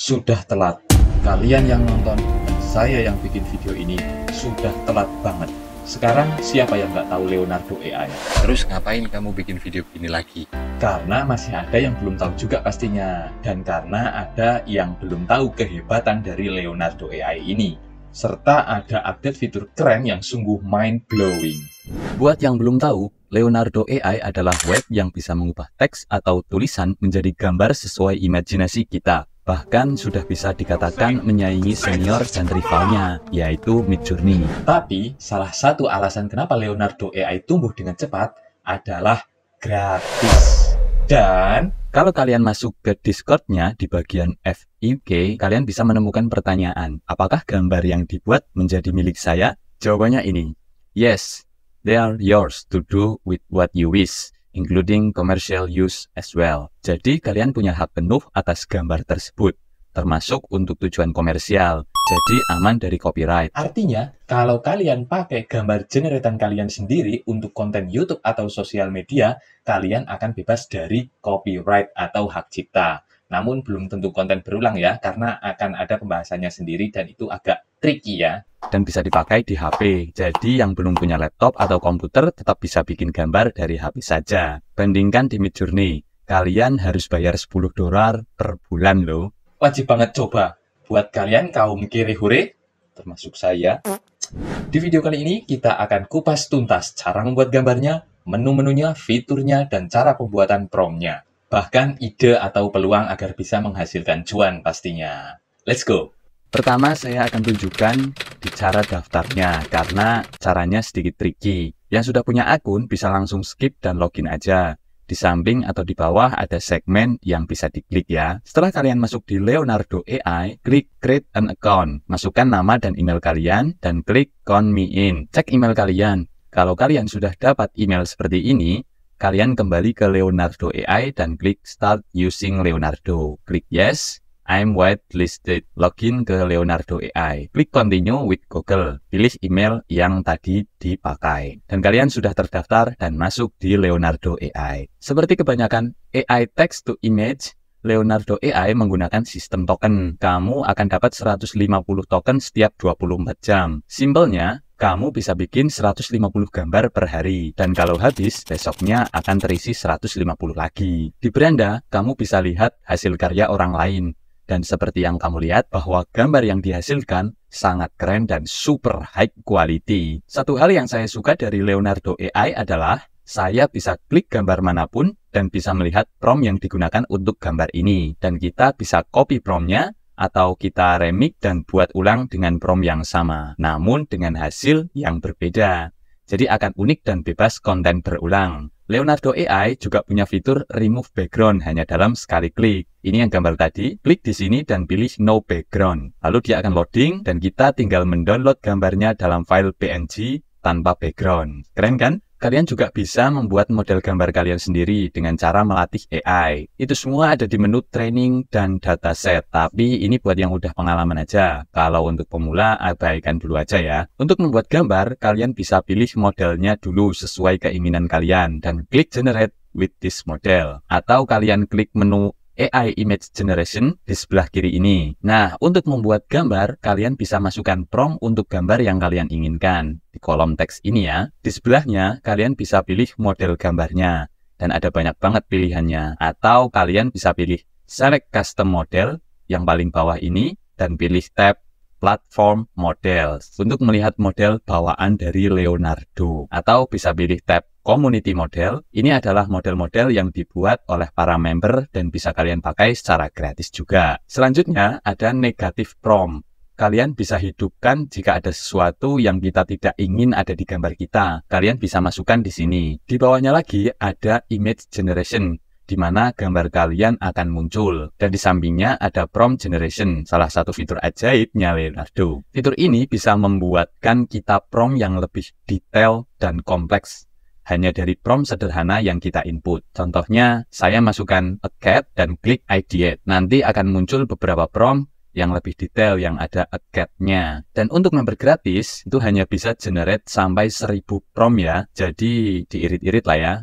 Sudah telat. Kalian yang nonton, dan saya yang bikin video ini sudah telat banget. Sekarang siapa yang nggak tahu Leonardo AI? Terus ngapain kamu bikin video ini lagi? Karena masih ada yang belum tahu juga pastinya. Dan karena ada yang belum tahu kehebatan dari Leonardo AI ini. Serta ada update fitur keren yang sungguh mind-blowing. Buat yang belum tahu, Leonardo AI adalah web yang bisa mengubah teks atau tulisan menjadi gambar sesuai imajinasi kita. Bahkan sudah bisa dikatakan menyaingi senior dan rivalnya, yaitu Midjourney. Tapi, salah satu alasan kenapa Leonardo AI tumbuh dengan cepat adalah gratis. Dan kalau kalian masuk ke Discord-nya di bagian FIK, kalian bisa menemukan pertanyaan, apakah gambar yang dibuat menjadi milik saya? Jawabannya ini, yes, they are yours to do with what you wish including commercial use as well. Jadi kalian punya hak penuh atas gambar tersebut, termasuk untuk tujuan komersial. Jadi aman dari copyright. Artinya, kalau kalian pakai gambar generatan kalian sendiri untuk konten YouTube atau sosial media, kalian akan bebas dari copyright atau hak cipta. Namun belum tentu konten berulang ya, karena akan ada pembahasannya sendiri dan itu agak tricky ya dan bisa dipakai di HP. Jadi yang belum punya laptop atau komputer tetap bisa bikin gambar dari HP saja. Bandingkan di Midjourney, kalian harus bayar 10 dolar per bulan loh. Wajib banget coba. Buat kalian kaum kiri hure, termasuk saya. Di video kali ini kita akan kupas tuntas cara membuat gambarnya, menu-menunya, fiturnya, dan cara pembuatan promnya. Bahkan ide atau peluang agar bisa menghasilkan cuan pastinya. Let's go! Pertama saya akan tunjukkan di cara daftarnya karena caranya sedikit tricky. Yang sudah punya akun bisa langsung skip dan login aja. Di samping atau di bawah ada segmen yang bisa diklik ya. Setelah kalian masuk di Leonardo AI, klik create an account. Masukkan nama dan email kalian dan klik count me in. Cek email kalian. Kalau kalian sudah dapat email seperti ini, kalian kembali ke Leonardo AI dan klik start using Leonardo. Klik yes, I'm whitelisted. Login ke Leonardo AI. Klik continue with Google. Pilih email yang tadi dipakai. Dan kalian sudah terdaftar dan masuk di Leonardo AI. Seperti kebanyakan AI text to image, Leonardo AI menggunakan sistem token. Kamu akan dapat 150 token setiap 24 jam. Simpelnya, kamu bisa bikin 150 gambar per hari. Dan kalau habis, besoknya akan terisi 150 lagi. Di beranda, kamu bisa lihat hasil karya orang lain. Dan seperti yang kamu lihat bahwa gambar yang dihasilkan sangat keren dan super high quality. Satu hal yang saya suka dari Leonardo AI adalah saya bisa klik gambar mana pun dan bisa melihat prompt yang digunakan untuk gambar ini. Dan kita bisa copy promptnya atau kita remix dan buat ulang dengan prompt yang sama, namun dengan hasil yang berbeda. Jadi akan unik dan bebas konten berulang. Leonardo AI juga punya fitur remove background hanya dalam sekali klik. Ini yang gambar tadi, klik di sini dan pilih no background. Lalu dia akan loading dan kita tinggal mendownload gambarnya dalam file PNG tanpa background. Keren kan? Kalian juga bisa membuat model gambar kalian sendiri dengan cara melatih AI. Itu semua ada di menu training dan dataset. Tapi ini buat yang udah pengalaman aja. Kalau untuk pemula, abaikan dulu aja ya. Untuk membuat gambar, kalian bisa pilih modelnya dulu sesuai keinginan kalian. Dan klik generate with this model. Atau kalian klik menu AI Image Generation di sebelah kiri ini. Nah, untuk membuat gambar, kalian bisa masukkan prompt untuk gambar yang kalian inginkan. Di kolom teks ini ya, di sebelahnya kalian bisa pilih model gambarnya. Dan ada banyak banget pilihannya. Atau kalian bisa pilih Select Custom Model yang paling bawah ini dan pilih tab Platform Models untuk melihat model bawaan dari Leonardo. Atau bisa pilih tab community model, ini adalah model-model yang dibuat oleh para member dan bisa kalian pakai secara gratis juga. Selanjutnya ada negatif prompt. Kalian bisa hidupkan jika ada sesuatu yang kita tidak ingin ada di gambar kita. Kalian bisa masukkan di sini. Di bawahnya lagi ada image generation di mana gambar kalian akan muncul. Dan di sampingnya ada prompt generation, salah satu fitur ajaibnya Leonardo. Fitur ini bisa membuatkan kita prompt yang lebih detail dan kompleks hanya dari prompt sederhana yang kita input. Contohnya, saya masukkan a cat dan klik ideate. Nanti akan muncul beberapa prompt yang lebih detail yang ada a cat-nya. Dan untuk member gratis, itu hanya bisa generate sampai 1000 prompt ya. Jadi diirit-irit lah ya.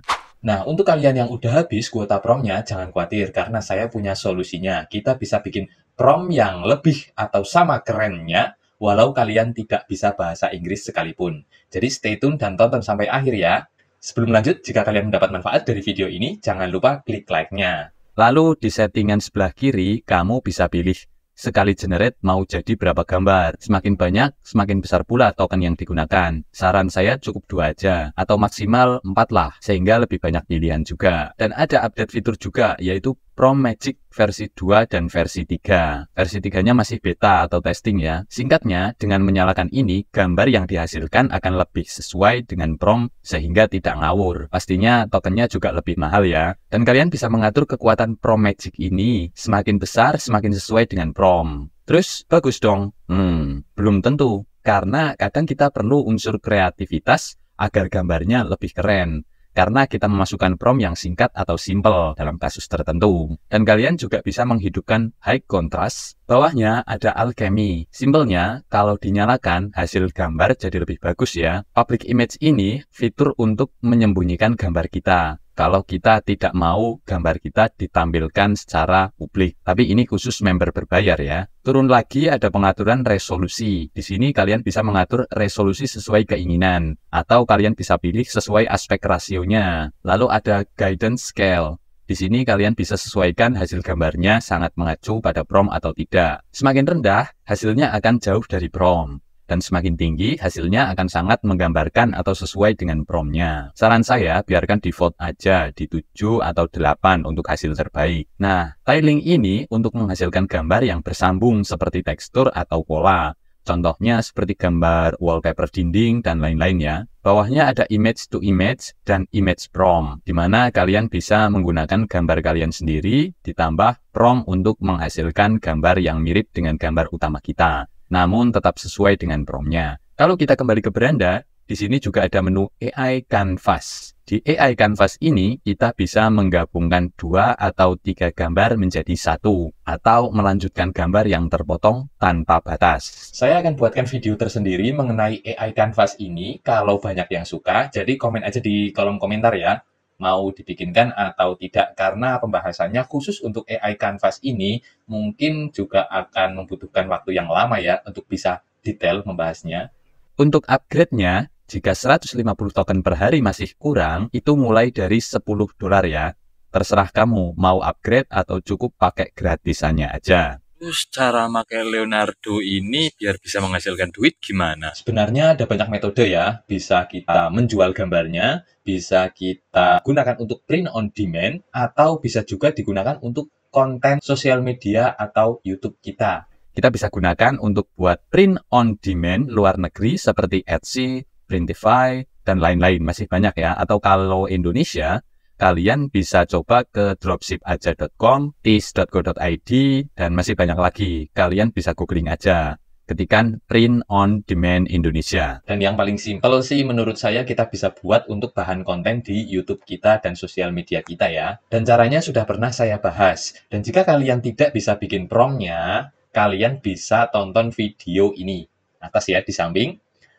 Nah, untuk kalian yang udah habis kuota promnya, jangan khawatir karena saya punya solusinya. Kita bisa bikin prom yang lebih atau sama kerennya, walau kalian tidak bisa bahasa Inggris sekalipun. Jadi stay tune dan tonton sampai akhir ya. Sebelum lanjut, jika kalian mendapat manfaat dari video ini, jangan lupa klik like-nya. Lalu di settingan sebelah kiri, kamu bisa pilih sekali generate mau jadi berapa gambar. Semakin banyak, semakin besar pula token yang digunakan. Saran saya cukup dua aja, atau maksimal empat lah, sehingga lebih banyak pilihan juga. Dan ada update fitur juga, yaitu Prom Magic versi 2 dan versi 3. Versi 3-nya masih beta atau testing ya. Singkatnya, dengan menyalakan ini, gambar yang dihasilkan akan lebih sesuai dengan prom sehingga tidak ngawur. Pastinya tokennya juga lebih mahal ya. Dan kalian bisa mengatur kekuatan Prom Magic ini semakin besar semakin sesuai dengan prom. Terus bagus dong? Hmm, belum tentu. Karena kadang kita perlu unsur kreativitas agar gambarnya lebih keren karena kita memasukkan prom yang singkat atau simple dalam kasus tertentu. Dan kalian juga bisa menghidupkan high contrast. Bawahnya ada alchemy. Simpelnya, kalau dinyalakan, hasil gambar jadi lebih bagus ya. Public image ini fitur untuk menyembunyikan gambar kita kalau kita tidak mau gambar kita ditampilkan secara publik. Tapi ini khusus member berbayar ya. Turun lagi ada pengaturan resolusi. Di sini kalian bisa mengatur resolusi sesuai keinginan. Atau kalian bisa pilih sesuai aspek rasionya. Lalu ada guidance scale. Di sini kalian bisa sesuaikan hasil gambarnya sangat mengacu pada prom atau tidak. Semakin rendah, hasilnya akan jauh dari prom dan semakin tinggi hasilnya akan sangat menggambarkan atau sesuai dengan promnya. Saran saya biarkan default aja di 7 atau 8 untuk hasil terbaik. Nah, tiling ini untuk menghasilkan gambar yang bersambung seperti tekstur atau pola. Contohnya seperti gambar wallpaper dinding dan lain-lain ya. Bawahnya ada image to image dan image prom, di mana kalian bisa menggunakan gambar kalian sendiri ditambah prom untuk menghasilkan gambar yang mirip dengan gambar utama kita namun tetap sesuai dengan promnya. Kalau kita kembali ke beranda, di sini juga ada menu AI Canvas. Di AI Canvas ini, kita bisa menggabungkan dua atau tiga gambar menjadi satu, atau melanjutkan gambar yang terpotong tanpa batas. Saya akan buatkan video tersendiri mengenai AI Canvas ini, kalau banyak yang suka, jadi komen aja di kolom komentar ya mau dibikinkan atau tidak karena pembahasannya khusus untuk AI Canvas ini mungkin juga akan membutuhkan waktu yang lama ya untuk bisa detail membahasnya. Untuk upgrade-nya, jika 150 token per hari masih kurang, itu mulai dari 10 dolar ya. Terserah kamu mau upgrade atau cukup pakai gratisannya aja. Terus cara pakai Leonardo ini biar bisa menghasilkan duit gimana? Sebenarnya ada banyak metode ya. Bisa kita menjual gambarnya, bisa kita gunakan untuk print on demand, atau bisa juga digunakan untuk konten sosial media atau YouTube kita. Kita bisa gunakan untuk buat print on demand luar negeri seperti Etsy, Printify, dan lain-lain. Masih banyak ya. Atau kalau Indonesia, kalian bisa coba ke dropshipaja.com, tis.co.id, dan masih banyak lagi. Kalian bisa googling aja. Ketikan print on demand Indonesia. Dan yang paling simpel sih menurut saya kita bisa buat untuk bahan konten di YouTube kita dan sosial media kita ya. Dan caranya sudah pernah saya bahas. Dan jika kalian tidak bisa bikin promnya, kalian bisa tonton video ini. Atas ya di samping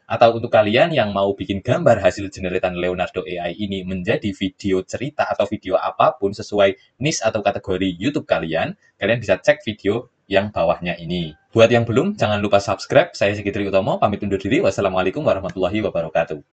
atau untuk kalian yang mau bikin gambar hasil generatan Leonardo AI ini menjadi video cerita atau video apa pun sesuai niche atau kategori YouTube kalian, kalian bisa cek video yang bawahnya ini. Buat yang belum, jangan lupa subscribe. Saya Sigitri Utomo, pamit undur diri. Wassalamualaikum warahmatullahi wabarakatuh.